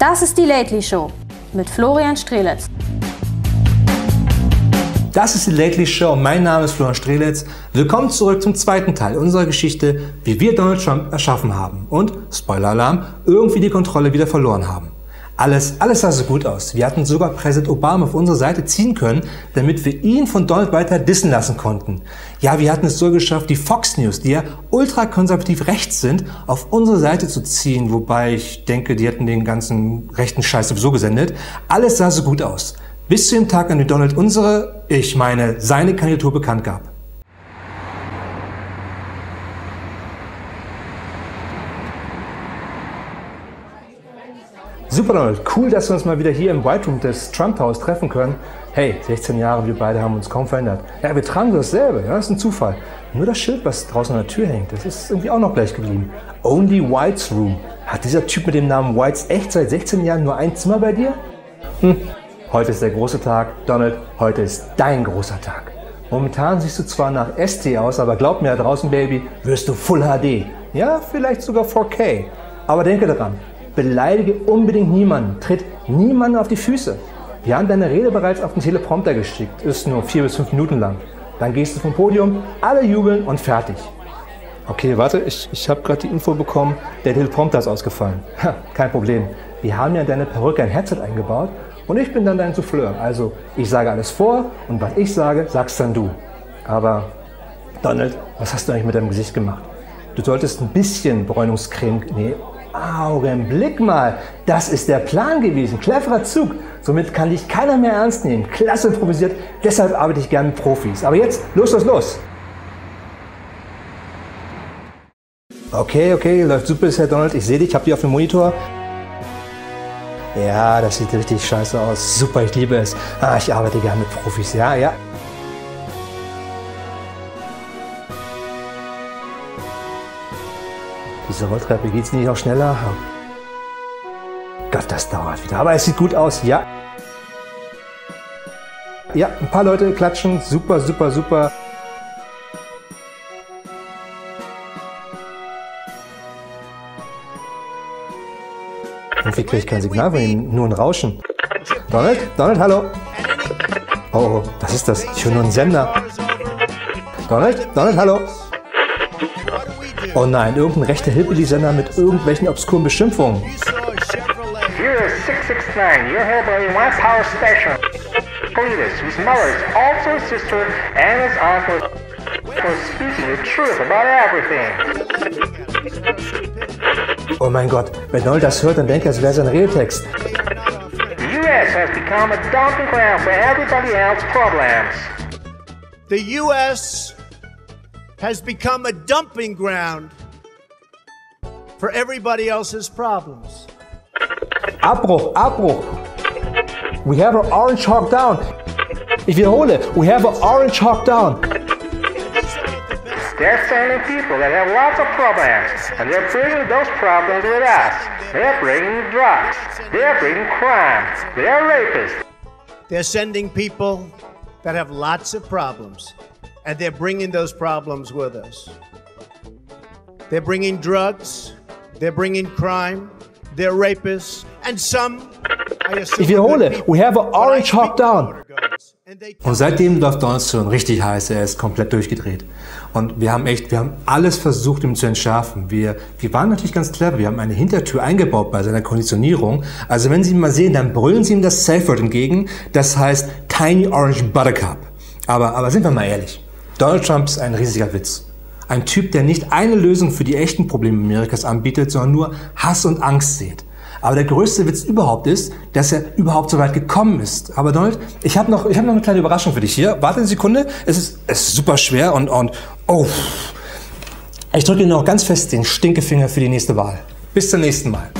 Das ist die Lately Show mit Florian Strelitz. Das ist die Lately Show. Mein Name ist Florian Strelitz. Willkommen zurück zum zweiten Teil unserer Geschichte, wie wir Donald Trump erschaffen haben und, Spoiler-Alarm, irgendwie die Kontrolle wieder verloren haben. Alles, alles sah so gut aus. Wir hatten sogar Präsident Obama auf unsere Seite ziehen können, damit wir ihn von Donald weiter dissen lassen konnten. Ja, wir hatten es so geschafft, die Fox News, die ja ultrakonservativ rechts sind, auf unsere Seite zu ziehen, wobei ich denke, die hätten den ganzen rechten Scheiß sowieso gesendet. Alles sah so gut aus. Bis zu dem Tag, an dem Donald unsere, ich meine, seine Kandidatur bekannt gab. Super Donald, cool, dass wir uns mal wieder hier im White Room des Trump House treffen können. Hey, 16 Jahre, wir beide haben uns kaum verändert. Ja, wir tragen dasselbe, ja, das ist ein Zufall. Nur das Schild, was draußen an der Tür hängt, das ist irgendwie auch noch gleich geblieben. Only White's Room. Hat dieser Typ mit dem Namen Whites echt seit 16 Jahren nur ein Zimmer bei dir? Hm, heute ist der große Tag. Donald, heute ist dein großer Tag. Momentan siehst du zwar nach ST aus, aber glaub mir da draußen, Baby, wirst du Full HD. Ja, vielleicht sogar 4K. Aber denke daran, Beleidige unbedingt niemanden, tritt niemanden auf die Füße. Wir haben deine Rede bereits auf den Teleprompter geschickt, ist nur vier bis fünf Minuten lang. Dann gehst du vom Podium, alle jubeln und fertig. Okay, warte, ich, ich habe gerade die Info bekommen, der Teleprompter ist ausgefallen. Ha, kein Problem. Wir haben ja in deine Perücke ein Headset eingebaut und ich bin dann dein Souffleur. Also ich sage alles vor und was ich sage, sagst dann du. Aber Donald, was hast du eigentlich mit deinem Gesicht gemacht? Du solltest ein bisschen Bräunungscreme, nee, Augenblick mal, das ist der Plan gewesen. Cleverer Zug. Somit kann dich keiner mehr ernst nehmen. Klasse improvisiert, deshalb arbeite ich gerne mit Profis. Aber jetzt, los, los, los. Okay, okay, läuft super Herr Donald. Ich sehe dich, ich habe dich auf dem Monitor. Ja, das sieht richtig scheiße aus. Super, ich liebe es. Ah, ich arbeite gerne mit Profis. Ja, ja. Diese Rolltreppe geht es nicht auch schneller? Gott, das dauert wieder. Aber es sieht gut aus, ja. Ja, ein paar Leute klatschen. Super, super, super. Irgendwie kriege ich kein Signal von ihm, nur ein Rauschen. Donald? Donald, hallo? Oh, oh, was ist das? Ich höre nur einen Sender. Donald? Donald, hallo? Oh nein, irgendein rechter Hillbilly-Sender mit irgendwelchen obskuren Beschimpfungen. Here is 669, your hillbilly one power station. Cletus, whose mother is also a sister and his aunt was, was speaking the truth about everything. Oh mein Gott, wenn Noel das hört, dann denkt er, es wäre sein Redetext. The U.S. has become a dumping ground for everybody else's problems. The U.S has become a dumping ground for everybody else's problems. Abbruch, Abbruch. We have an orange hawk down. Ich wiederhole, we have an orange hawk down. They're sending people that have lots of problems, and they're bringing those problems with us. They're bringing drugs. They're bringing crime. They're rapists. They're sending people that have lots of problems and they're bringing those problems with us. They're bringing drugs, they're bringing crime, they're rapists, and some. Ich wiederhole, we have an orange down. Und seitdem läuft Donald schon richtig heiß. Er ist komplett durchgedreht. Und wir haben echt, wir haben alles versucht, ihm zu entschärfen. Wir, wir waren natürlich ganz clever. Wir haben eine Hintertür eingebaut bei seiner Konditionierung. Also wenn Sie ihn mal sehen, dann brüllen Sie ihm das Safe Word entgegen. Das heißt Tiny Orange Buttercup. Aber, aber sind wir mal ehrlich. Donald Trump ist ein riesiger Witz. Ein Typ, der nicht eine Lösung für die echten Probleme Amerikas anbietet, sondern nur Hass und Angst sieht. Aber der größte Witz überhaupt ist, dass er überhaupt so weit gekommen ist. Aber Donald, ich habe noch, hab noch eine kleine Überraschung für dich hier. Warte eine Sekunde. Es ist, es ist super schwer und, und oh. Ich drücke dir noch ganz fest den Stinkefinger für die nächste Wahl. Bis zum nächsten Mal.